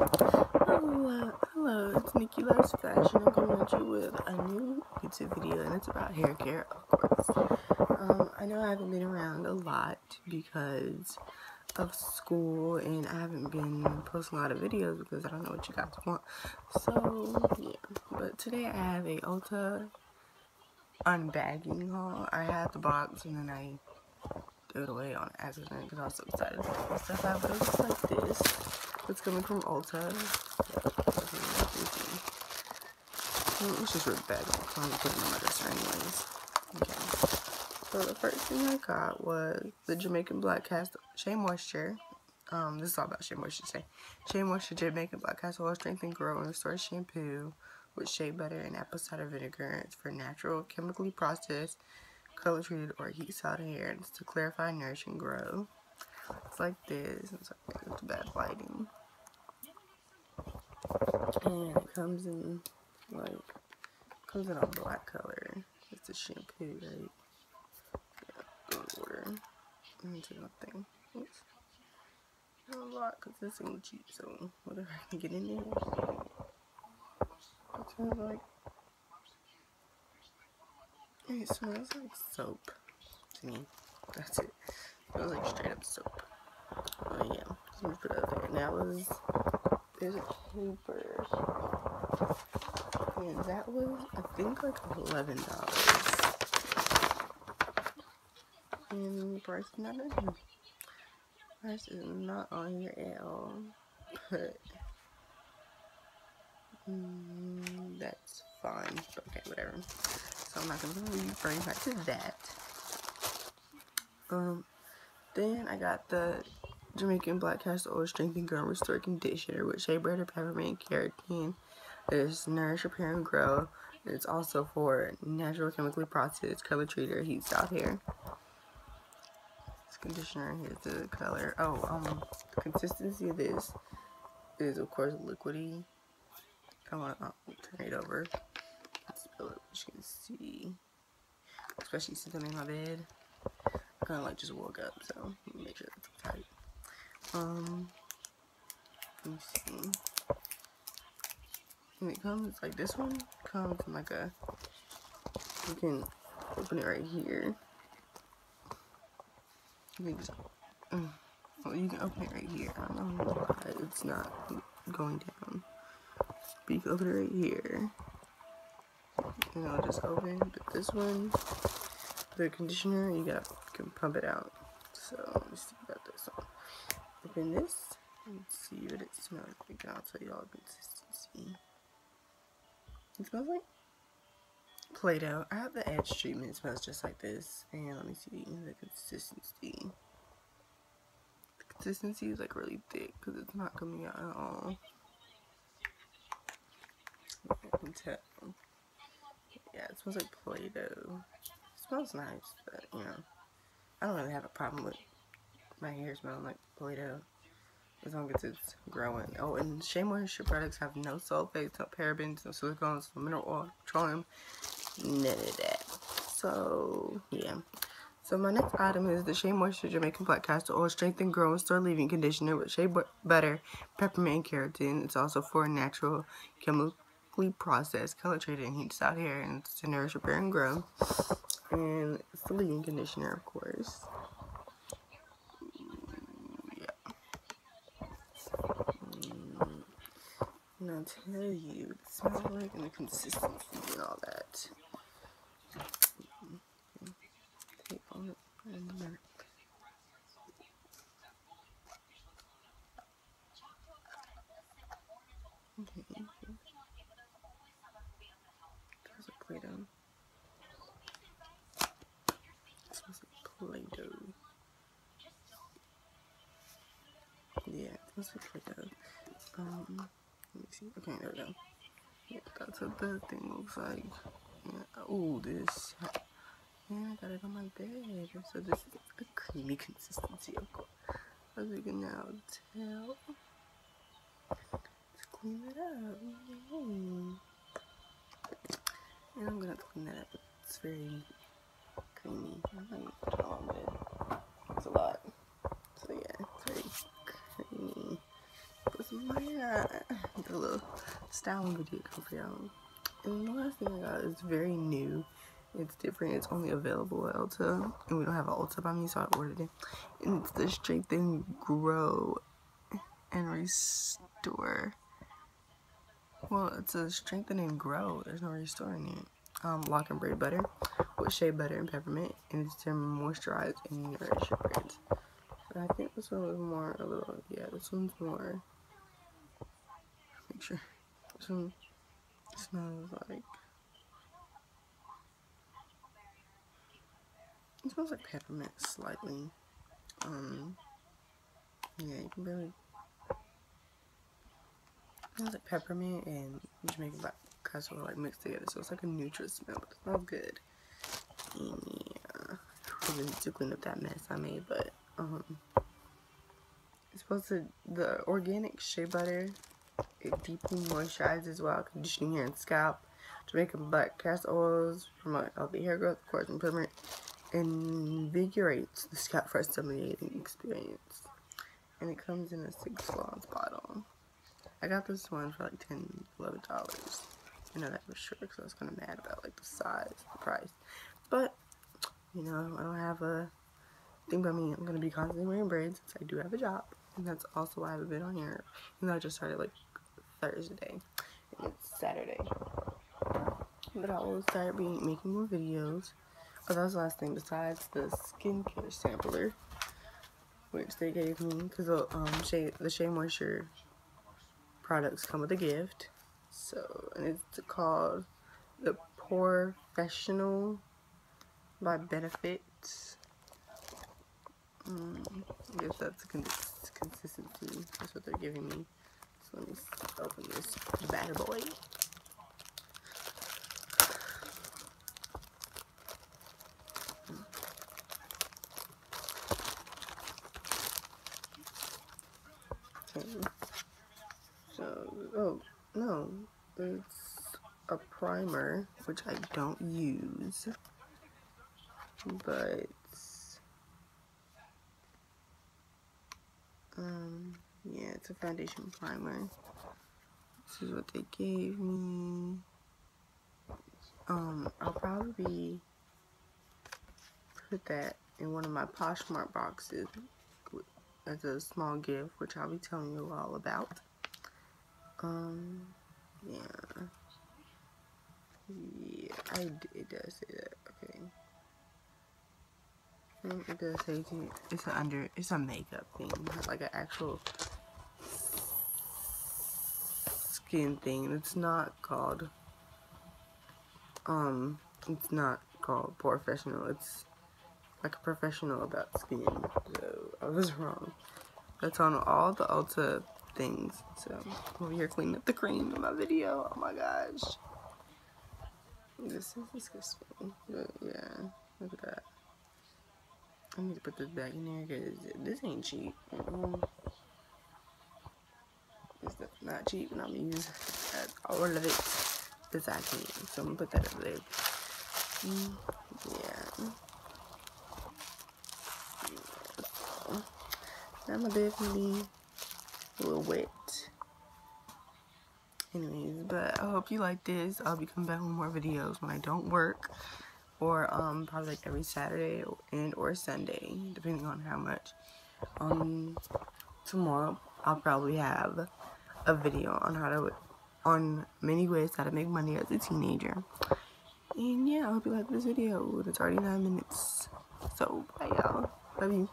Hello, hello, it's Nikki Loves Fashion. I'm coming at you with a new YouTube video, and it's about hair care, of course. Um, I know I haven't been around a lot because of school, and I haven't been posting a lot of videos because I don't know what you guys want. So, yeah. But today I have a Ulta unbagging haul. I had the box, and then I threw it away on accident because I was so excited to stuff out, but it looks like this. It's coming from Ulta. Let's just rip bag off. I'm putting anyways. Okay. So the first thing I got was the Jamaican Black Castor Shea Moisture. Um, this is all about Shea Moisture today. Shea Moisture Jamaican Black Castor Oil Strength and Grow and Restore Shampoo with shea butter and apple cider vinegar. It's for natural, chemically processed, color treated, or heat salted hair. And it's to clarify, nourish, and grow. It's like this. It's like it's bad lighting. And it comes in like comes in a black color. It's a shampoo, right? Yeah, order. Into nothing. Oops. Not a lot because this ain't cheap, so whatever I can get in there. It smells like it smells like soap to me. That's it. It smells like straight up soap. Oh yeah. Let me put it there. Now was there's a paper. And that was I think like eleven dollars. And the price not here. Price is not on here at all. But mm, that's fine. Okay, whatever. So I'm not gonna bring back to that. Um then I got the Jamaican Black Castor Oil Strength and Grow Restore Conditioner with shea butter, peppermint, keratin. It's Nourish, Repair, and Grow. It's also for natural chemically processed color treater heat out hair. This conditioner, here's the color. Oh, um, the consistency of this is of course liquidy. I want to turn it over. Spill it, which you can see. Especially since I'm in my bed. I kind of like just woke up, so make sure it's tight. Um, let me see. When it comes like this one comes in like a you can open it right here. Mm, well, you can open it right here. I don't know why it's not going down. But you can open it right here. And I'll just open. But this one, the conditioner, you got can pump it out. So let me see about this one. Open this and see what it smells like. I'll tell you all the consistency. It smells like Play-Doh. I have the edge treatment. It smells just like this. And let me see the consistency. The consistency is like really thick because it's not coming out at all. I can tell. Yeah, it smells like Play-Doh. Smells nice, but you know, I don't really have a problem with my hair is smelling like Play-Doh as long as it's growing. Oh, and Shea Moisture products have no sulfates, no parabens, no silicones, no mineral oil, petroleum, none of that. So, yeah. So my next item is the Shea Moisture Jamaican Black Castor Oil Strengthen Grow and Store Leave-In Conditioner with shea butter, peppermint, and keratin. It's also for natural, chemically processed, color treated, and heats out hair, and it's to nourish, repair, and grow. And it's the leave-in conditioner, of course. And I'll tell you what it smells like and the consistency and all that. Tape on it Okay. There's a Play-Doh. Smells like Play-Doh. Yeah, it smells like Play-Doh. Um, let me see. Okay, there we go. That's what that thing looks like. Yeah. Oh, this. Yeah, I got it on my bed. So this is a creamy consistency, of course. As you can now tell. Let's clean it up. And I'm gonna clean that up. It's very creamy. I might put it on bed. It's a lot. So yeah, it's very creamy. Put my the little styling video for y'all. And the last thing I got is very new. It's different. It's only available at Ulta. And we don't have an Ulta by me, so I ordered it. And it's the Strengthen Grow and Restore. Well, it's a Strengthen and Grow. There's no restoring it. Um, lock and braid butter with shea butter and peppermint. And it's to moisturize and nourish your braids. I think this one was more a little, yeah, this one's more, sure, this one smells like, it smells like peppermint slightly, um, yeah, you can really, it smells like peppermint and Jamaican black castor oil like mixed together, so it's like a neutral smell, but it smells good, and yeah, need to clean up that mess I made, but um, it's supposed to, the organic shea butter, it deeply moisturizes while conditioning hair and scalp. Jamaican black castor oils promote healthy hair growth, of course, and peppermint invigorates the scalp for a stimulating experience. And it comes in a 6 ounce bottle. I got this one for like 10 $11. I know that for sure because I was kind of mad about like the size, the price. But, you know, I don't have a thing about me. I'm going to be constantly wearing braids since I do have a job. And that's also why I haven't been on here. And I just started like Thursday. And it's Saturday. But I will start being making more videos. Oh, that was the last thing besides the skincare sampler. Which they gave me. Because um, Shea, the Shea Moisture products come with a gift. So, and it's called the Professional by Benefits. Mm, I guess that's cons consistency. That's what they're giving me. Let me open this bad boy. So, oh, no. It's a primer, which I don't use. But um yeah it's a foundation primer. This is what they gave me. Um I'll probably put that in one of my Poshmark boxes as a small gift which I'll be telling you all about. Um yeah. Yeah I it does say that. Okay. It does say it's under it's a makeup thing, like an actual skin thing. And it's not called um it's not called professional. It's like a professional about skin. So I was wrong. That's on all the Ulta things. So I'm over here cleaning up the cream in my video. Oh my gosh. This is disgusting. But yeah, look at that. I need to put this back in there because this ain't cheap. Mm not cheap and I'm gonna use all of it as I can. So I'm gonna put that over there. Mm, yeah. yeah. I'm gonna definitely a little wet. Anyways, but I hope you like this. I'll be coming back with more videos when I don't work or um, probably like every Saturday and or Sunday, depending on how much. Um, tomorrow I'll probably have a video on how to on many ways how to make money as a teenager. And yeah, I hope you like this video. It's already nine minutes. So bye y'all. Love you.